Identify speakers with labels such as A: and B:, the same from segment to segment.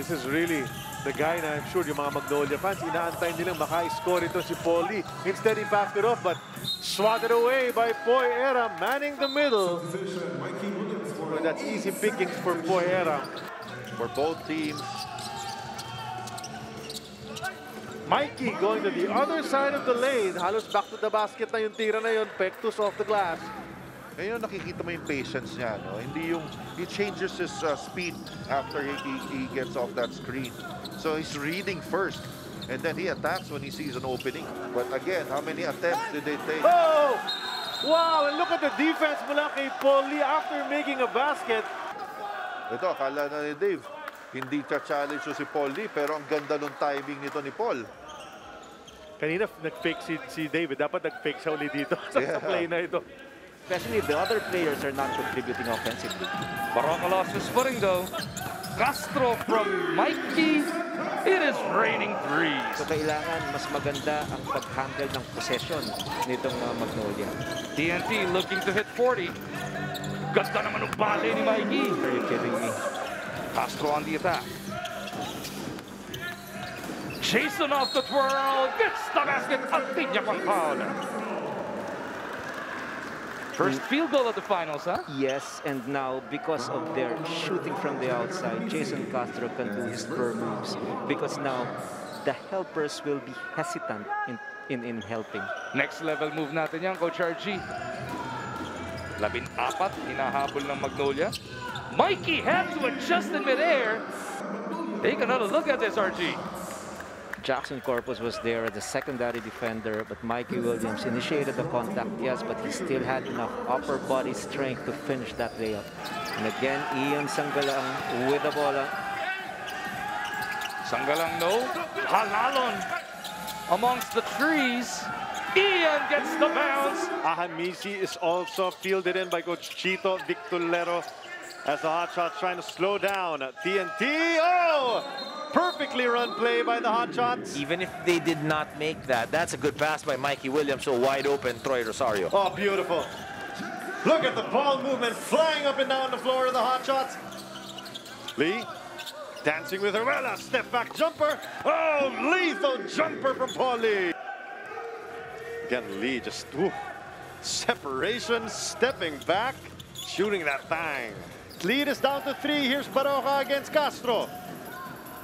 A: This is really the guy na I'm sure yung mga Magnolia fans, inaantay nilang maka-score ito si Paulie. Instead, he backed it off, but swatted away by Poy manning the middle. Well, that's easy pickings for Poy.
B: For both teams,
A: Mikey going to the other side of the lane. Halos back to the basket na yung tira na yun. Pectus off the glass.
B: Ngayon nakikita mo yung patience niya. No? Hindi yung, he changes his uh, speed after he, he, he gets off that screen. So he's reading first. And then he attacks when he sees an opening. But again, how many attempts did they take?
A: Oh! Wow, and look at the defense mula kay Paulie after making a basket.
B: Ito, akala na ni Dave, hindi ka-challenge si Paul Lee, pero ang ganda ng timing nito ni Paul.
A: Kanina nag-fake si, si David. Dapat nag-fake siya ulit dito sa,
B: Yeah.
A: sa play na ito.
C: Especially if the other players are not contributing offensively.
D: Barroca lost his footing though. Castro from Mikey. It is raining threes.
C: So kailangan mas maganda ang pag-handle ng possession nitong uh, Magnolia.
D: TNT looking to hit 40. Ganda naman ng bale ni Mikey.
C: Are you kidding me?
D: Castro on the attack. Jayson off the twirl. Gets the basket. Antinya pang foul. First field goal of the finals, huh?
C: Yes, and now because of their shooting from the outside, Jayson Castro can do his spur moves because now the helpers will be hesitant in in, in helping.
D: Next level move natin yan, Coach RG. Labin apat, hinahabol ng Magnolia. Mikey had to adjust in midair. Take another look at this, RG.
C: Jackson Corpuz was there as a secondary defender, but Mikey Williams initiated the contact, yes, but he still had enough upper body strength to finish that layup. And again, Ian Sangalang with the ball.
D: Sangalang, no. Jalalon amongst the trees. Ian gets the bounce.
A: Ahanmisi is also fielded in by Coach Chito Victolero as the Hot Shots trying to slow down TNT. Oh! Perfectly run play by the Hot Shots.
E: Even if they did not make that, that's a good pass by Mikey Williams. So wide open, Troy Rosario.
A: Oh, beautiful. Look at the ball movement flying up and down the floor of the Hot Shots. Lee dancing with Herrera. Step back jumper. Oh, lethal jumper from Paul Lee. Again, Lee just ooh, separation, stepping back, shooting that thing. Lead is down to three. Here's Barroca against Castro.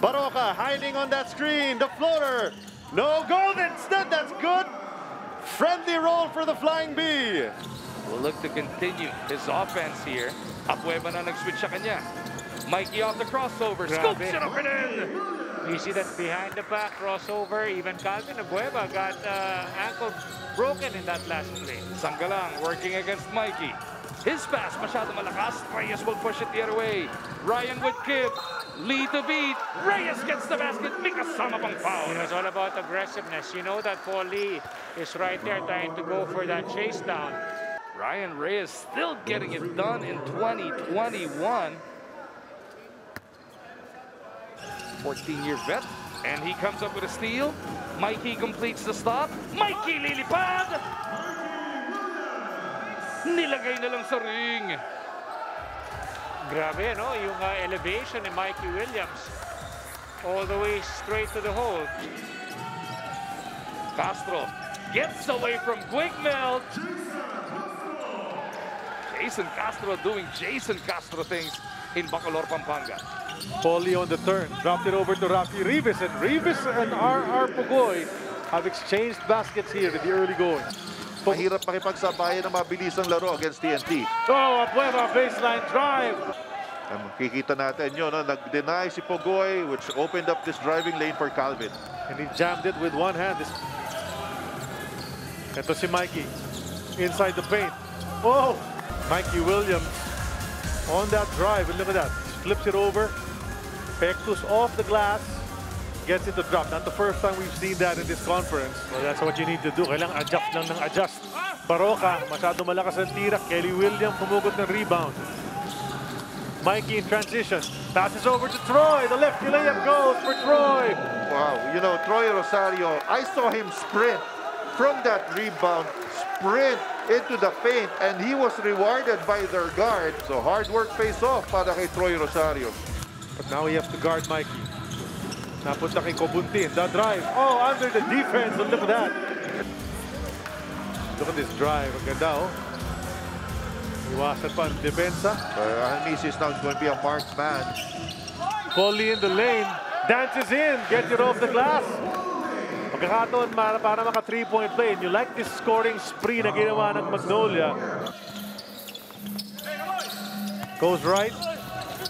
A: Barroca hiding on that screen. The floater. No goal instead. That's good. Friendly roll for the Flying Bee.
D: Will look to continue his offense here. Abueva na nag-switch sa kanya. Mikey off the crossover. Scoops it up and in.
F: You see that behind the back crossover, even Calvin Abueva got uh, ankle broken in that last play.
D: Sangalang working against Mikey. His pass masyado malakas. Reyes will push it the other way. Ryan with Kib. Lead the beat. Reyes gets the basket. May kasama pang foul.
F: It's all about aggressiveness. You know that Paul Lee is right there trying to go for that chase down.
D: Ryan Reyes still getting it done in 2021. 14-year vet. And he comes up with a steal. Mikey completes the stop. Mikey lilipad! Nilagay na lang sa ring.
F: Grabe, no? Yung uh, elevation ni Mikey Williams. All the way straight to the hole.
D: Castro gets away from quick melt. Jayson Castro doing Jayson Castro things in Bacolor, Pampanga.
A: Paulie on the turn, dropped it over to Rafi Reavis, and Rivas and R.R. Pogoy have exchanged baskets here in the early going.
B: Mahirap makipagsabayan ng mabilisang laro against TNT.
A: Oh, Abueva baseline drive.
B: Um, kikita natin yun, no? nag-deny si Pogoy, which opened up this driving lane for Calvin.
A: And he jammed it with one hand. This... Ito si Mikey. Inside the paint. Oh! Mikey Williams on that drive. And look at that. Flips it over. Pectus off the glass. Gets it to drop. Not the first time we've seen that in this conference. Well, that's what you need to do. Kailangan adjust lang ng adjust. Barroca, masyado malakas ang tira. Kelly Williams humugot ng rebound. Mikey in transition. Passes over to Troy. The lefty layup goes for Troy.
B: Wow, you know, Troy Rosario, I saw him sprint from that rebound, sprint into the paint, and he was rewarded by their guard. So hard work pays off para kay Troy Rosario.
A: But now he has to guard Mikey. Napunta kay Khobuntin. The drive. Oh, under the defense. Look at that. Look at this drive. Ang ganda, oh. Iwasan pa ang depensa.
B: Uh, Anisis now is going to be a marked man.
A: Foley in the lane. Dances in. Gets it off the glass. Pagkakataon para, para maka three-point play. And you like this scoring spree na ginawa ng Magnolia. Goes right.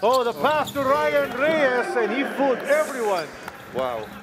A: Oh, the pass to Ryan Reyes. And he fooled everyone.
B: Wow.